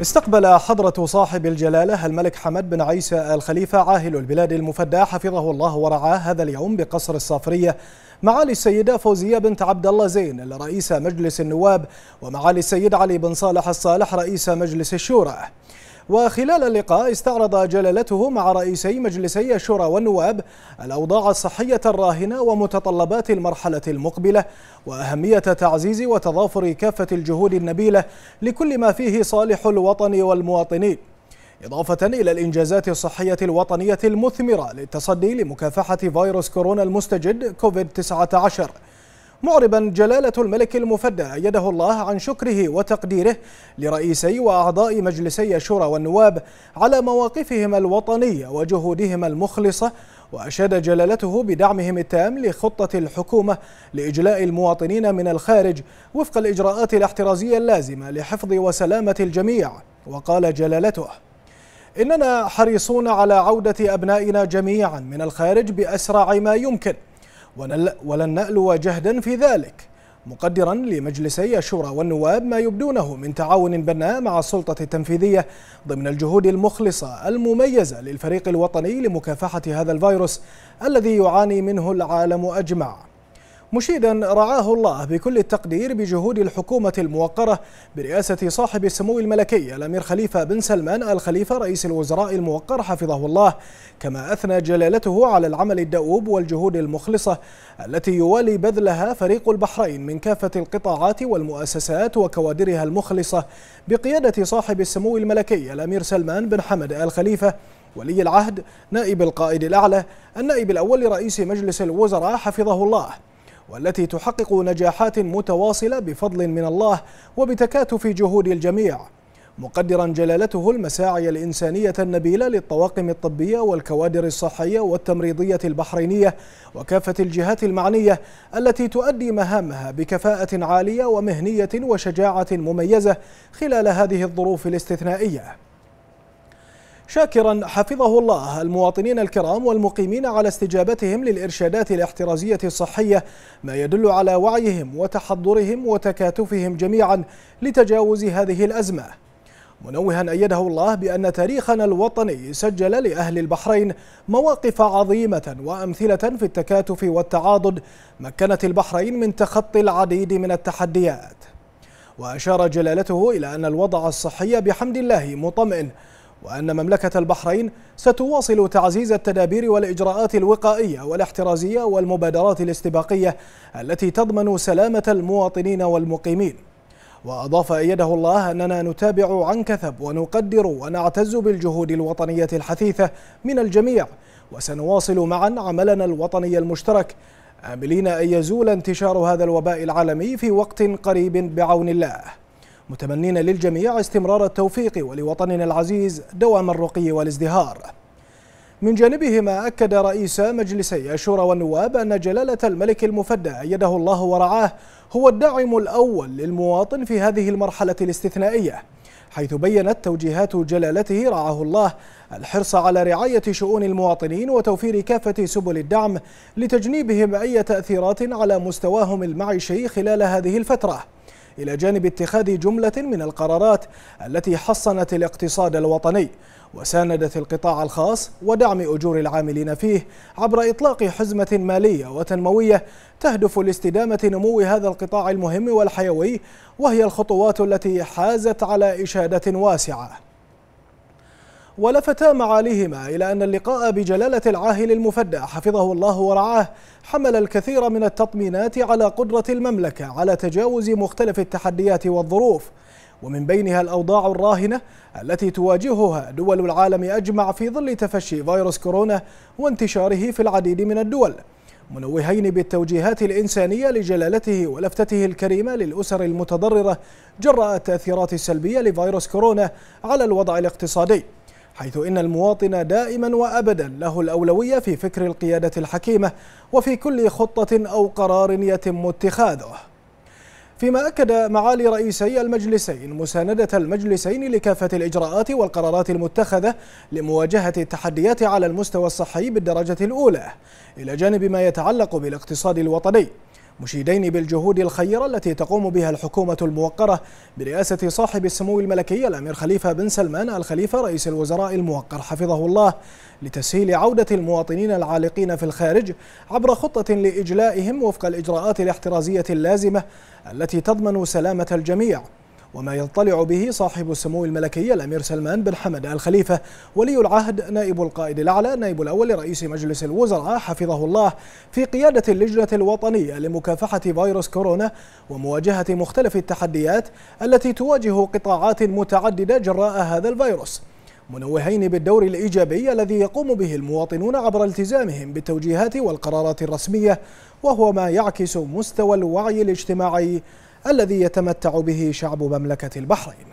استقبل حضرة صاحب الجلالة الملك حمد بن عيسى الخليفة عاهل البلاد المفدى حفظه الله ورعاه هذا اليوم بقصر الصافرية معالي السيدة فوزية بنت عبد الله زين رئيس مجلس النواب ومعالي السيد علي بن صالح الصالح رئيس مجلس الشورى. وخلال اللقاء استعرض جلالته مع رئيسي مجلسي الشورى والنواب الأوضاع الصحية الراهنة ومتطلبات المرحلة المقبلة وأهمية تعزيز وتضافر كافة الجهود النبيلة لكل ما فيه صالح الوطن والمواطنين. إضافة إلى الإنجازات الصحية الوطنية المثمرة للتصدي لمكافحة فيروس كورونا المستجد كوفيد 19 معربا جلالة الملك المفدى أيده الله عن شكره وتقديره لرئيسي وأعضاء مجلسي الشورى والنواب على مواقفهم الوطنية وجهودهم المخلصة وأشاد جلالته بدعمهم التام لخطة الحكومة لإجلاء المواطنين من الخارج وفق الإجراءات الاحترازية اللازمة لحفظ وسلامة الجميع. وقال جلالته إننا حريصون على عودة أبنائنا جميعا من الخارج بأسرع ما يمكن ولن نألو جهدا في ذلك مقدرا لمجلسي الشورى والنواب ما يبدونه من تعاون بناء مع السلطة التنفيذية ضمن الجهود المخلصة المميزة للفريق الوطني لمكافحة هذا الفيروس الذي يعاني منه العالم أجمع. مشيدا رعاه الله بكل التقدير بجهود الحكومة الموقرة برئاسة صاحب السمو الملكي الأمير خليفة بن سلمان الخليفة رئيس الوزراء الموقر حفظه الله كما أثنى جلالته على العمل الدؤوب والجهود المخلصة التي يوالي بذلها فريق البحرين من كافة القطاعات والمؤسسات وكوادرها المخلصة بقيادة صاحب السمو الملكي الأمير سلمان بن حمد الخليفة ولي العهد نائب القائد الأعلى النائب الأول لرئيس مجلس الوزراء حفظه الله. والتي تحقق نجاحات متواصلة بفضل من الله وبتكاتف جهود الجميع. مقدرا جلالته المساعي الإنسانية النبيلة للطواقم الطبية والكوادر الصحية والتمريضية البحرينية وكافة الجهات المعنية التي تؤدي مهامها بكفاءة عالية ومهنية وشجاعة مميزة خلال هذه الظروف الاستثنائية. شاكرا حفظه الله المواطنين الكرام والمقيمين على استجابتهم للإرشادات الاحترازية الصحية ما يدل على وعيهم وتحضرهم وتكاتفهم جميعا لتجاوز هذه الأزمة. منوها أيده الله بأن تاريخنا الوطني سجل لأهل البحرين مواقف عظيمة وأمثلة في التكاتف والتعاضد مكنت البحرين من تخطي العديد من التحديات. وأشار جلالته إلى أن الوضع الصحي بحمد الله مطمئن وأن مملكة البحرين ستواصل تعزيز التدابير والإجراءات الوقائية والاحترازية والمبادرات الاستباقية التي تضمن سلامة المواطنين والمقيمين. وأضاف أيده الله أننا نتابع عن كثب ونقدر ونعتز بالجهود الوطنية الحثيثة من الجميع وسنواصل معا عملنا الوطني المشترك آملين أن يزول انتشار هذا الوباء العالمي في وقت قريب بعون الله. متمنين للجميع استمرار التوفيق ولوطننا العزيز دوام الرقي والازدهار. من جانبهما أكد رئيس مجلسي الشورى والنواب أن جلالة الملك المفدى أيده الله ورعاه هو الداعم الأول للمواطن في هذه المرحلة الاستثنائية حيث بينت توجيهات جلالته رعاه الله الحرص على رعاية شؤون المواطنين وتوفير كافة سبل الدعم لتجنيبهم أي تأثيرات على مستواهم المعيشي خلال هذه الفترة. إلى جانب اتخاذ جملة من القرارات التي حصنت الاقتصاد الوطني وساندت القطاع الخاص ودعم أجور العاملين فيه عبر إطلاق حزمة مالية وتنموية تهدف لاستدامة نمو هذا القطاع المهم والحيوي وهي الخطوات التي حازت على إشادة واسعة. ولفتا معاليهما إلى أن اللقاء بجلالة العاهل المفدى حفظه الله ورعاه حمل الكثير من التطمينات على قدرة المملكة على تجاوز مختلف التحديات والظروف. ومن بينها الأوضاع الراهنة التي تواجهها دول العالم أجمع في ظل تفشي فيروس كورونا وانتشاره في العديد من الدول. منوهين بالتوجيهات الإنسانية لجلالته ولفتته الكريمة للأسر المتضررة جراء التأثيرات السلبية لفيروس كورونا على الوضع الاقتصادي. حيث إن المواطن دائما وأبدا له الأولوية في فكر القيادة الحكيمة وفي كل خطة أو قرار يتم اتخاذه. فيما أكد معالي رئيسي المجلسين مساندة المجلسين لكافة الإجراءات والقرارات المتخذة لمواجهة التحديات على المستوى الصحي بالدرجة الأولى إلى جانب ما يتعلق بالاقتصاد الوطني. مشيدين بالجهود الخيرة التي تقوم بها الحكومة الموقرة برئاسة صاحب السمو الملكي الأمير خليفة بن سلمان الخليفة رئيس الوزراء الموقر حفظه الله لتسهيل عودة المواطنين العالقين في الخارج عبر خطة لإجلائهم وفق الإجراءات الاحترازية اللازمة التي تضمن سلامة الجميع. وما يطلع به صاحب السمو الملكي الأمير سلمان بن حمد الخليفة ولي العهد نائب القائد الأعلى نائب الأول لرئيس مجلس الوزراء حفظه الله في قيادة اللجنة الوطنية لمكافحة فيروس كورونا ومواجهة مختلف التحديات التي تواجه قطاعات متعددة جراء هذا الفيروس. منوهين بالدور الإيجابي الذي يقوم به المواطنون عبر التزامهم بالتوجيهات والقرارات الرسمية وهو ما يعكس مستوى الوعي الاجتماعي الذي يتمتع به شعب مملكة البحرين.